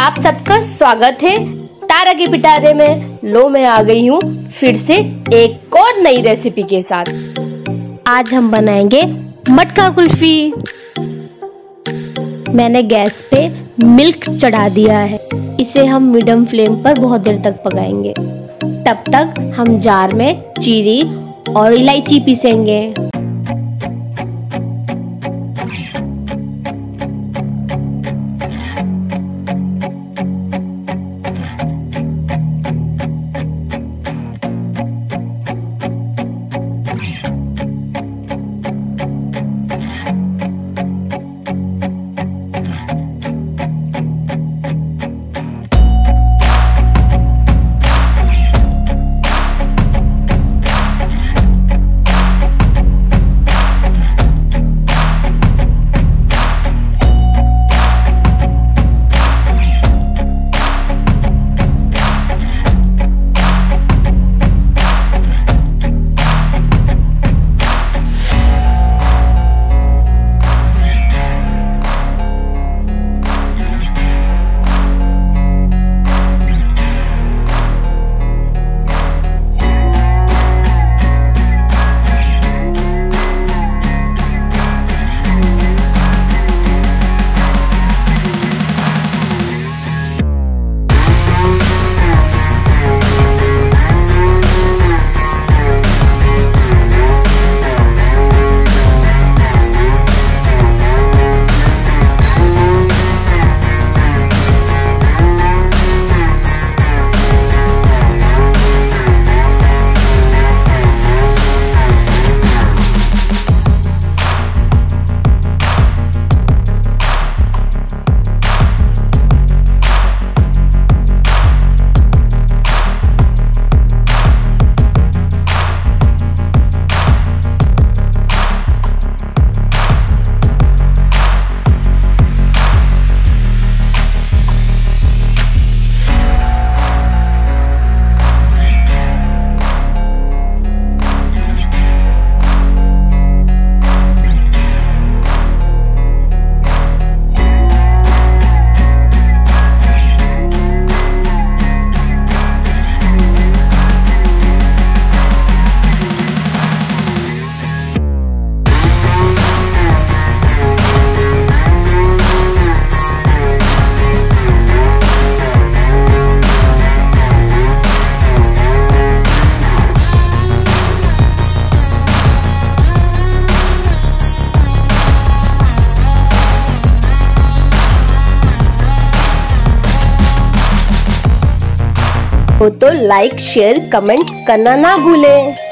आप सबका स्वागत है तारा के पिटारे में। लो, मैं आ गई हूँ फिर से एक और नई रेसिपी के साथ। आज हम बनाएँगे मटका कुल्फी। मैंने गैस पे मिल्क चढ़ा दिया है। इसे हम मीडियम फ्लेम पर बहुत देर तक पकाएँगे। तब तक हम जार में चीरी और इलायची पीसेंगे। हो तो लाइक शेयर कमेंट करना ना भूलें।